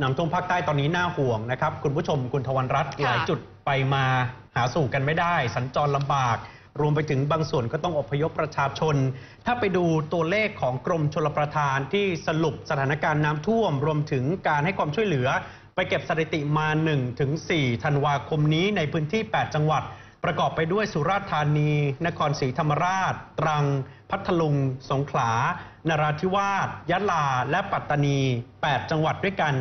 น้ำท่วมภาคใต้ตอนนี้น่าห่วงนะครับ คุณผู้ชมคุณทวันรัตน์ค่ะหลายจุดไปมาหาสู่กันไม่ได้ สัญจรลำบาก รวมไปถึงบางส่วนก็ต้องอพยพประชาชน ถ้าไปดูตัวเลขของกรมชลประทานที่สรุปสถานการณ์น้ำท่วม รวมถึงการให้ความช่วยเหลือ ไปเก็บสถิติมา1ถึง4ธันวาคมนี้ในพื้นที่ 8 จังหวัด ประกอบไปด้วยสุราษฎร์ธานี นครศรีธรรมราช ตรัง พัทลุง สงขลา นราธิวาสยะลา และปัตตานี 8 จังหวัดด้วยกัน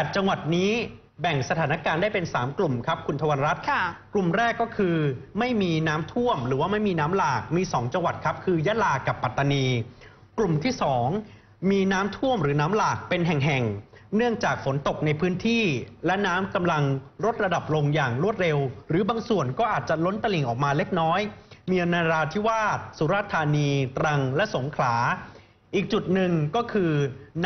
8 จังหวัดนี้แบ่งสถานการณ์ได้เป็น 3 กลุ่มครับ คุณทวรรัตน์ค่ะกลุ่มแรกก็คือไม่มีน้ำท่วม หรือว่าไม่มีน้ำหลากมี 2 จังหวัดครับ คือยะลากับปัตตานี กลุ่มที่ 2 มีน้ำท่วมหรือน้ำหลากเป็นแห่งๆ เนื่องจากฝนตกในพื้นที่ และน้ำกำลังลดระดับลงอย่างรวดเร็ว หรือบางส่วนก็อาจจะล้นตลิ่งออกมาเล็กน้อย มีนราธิวาสสุราษฎร์ธานี ตรังและสงขลา อีกจุดหนึ่งก็คือ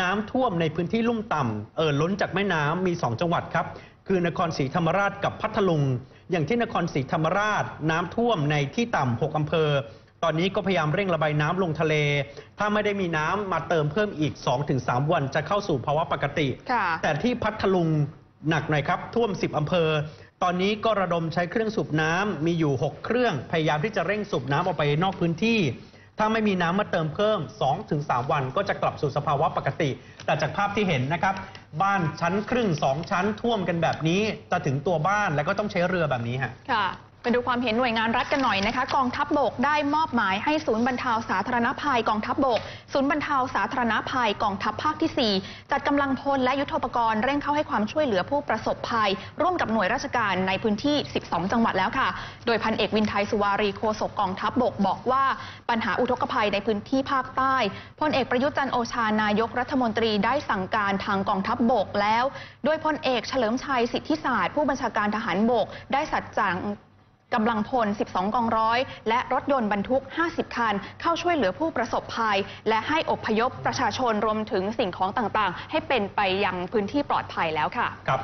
น้ำท่วมในพื้นที่ลุ่มต่ำเอ่อล้นจากแม่น้ำมี 2 จังหวัดครับ คือนครศรีธรรมราชกับพัทลุง อย่างที่นครศรีธรรมราช น้ำท่วมในที่ต่ำ6อำเภอ ตอนนี้ก็พยายามเร่งระบายน้ำลงทะเล ถ้าไม่ได้มีน้ำมาเติมเพิ่มอีก 2-3 วันจะเข้าสู่ภาวะปกติ ค่ะ แต่ที่พัทลุงหนักหน่อยครับ ท่วม 10 อำเภอ ตอนนี้ก็ระดมใช้เครื่องสูบน้ำมีอยู่ 6 เครื่อง พยายามที่จะเร่งสูบน้ำออกไปนอกพื้นที่ ถ้าไม่มีน้ำมาเติมเพิ่ม 2-3 วันก็จะกลับสู่สภาวะปกติ แต่จากภาพที่เห็นนะครับ บ้านชั้นครึ่ง 2 ชั้นท่วมกันแบบนี้ จะถึงตัวบ้านแล้วก็ต้องใช้เรือแบบนี้ฮะ ค่ะ ไปดูความเห็นหน่วยงานรัฐกันหน่อยนะคะ กองทัพบบกได้มอบหมายให้ศูนย์บรรเทาสาธารณภัยกองทัพบบก ศูนย์บรรเทาสาธารณภัยกองทัพภาคที่ 4 จัดกำลังพลและยุทธปกรณ์เร่งเข้าให้ความช่วยเหลือผู้ประสบภัย ร่วมกับหน่วยราชการในพื้นที่ 12 จังหวัดแล้วค่ะ โดยพันเอกวินไทยสุวารีโฆษกกองทัพบบกบอกว่าปัญหาอุทกภัยในพื้นที่ภาคใต้พลเอกประยุทธ์จันโอชานายกรัฐมนตรีได้สั่งการทางกองทัพบบกแล้ว โดยพลเอกเฉลิมชัยสิทธิศาสตร์ผู้บัญชาการทหารบก ได้สัดจัง กำลังพล 12 กองร้อย และรถยนต์บรรทุก 50 คัน เข้าช่วยเหลือผู้ประสบภัย และให้อพยพประชาชนรวมถึงสิ่งของต่างๆ ให้เป็นไปยังพื้นที่ปลอดภัยแล้วค่ะครับ